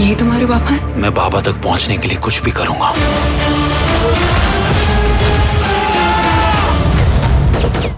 ये तुम्हारे पापा है? मैं बाबा तक पहुँचने के लिए कुछ भी करूँगा।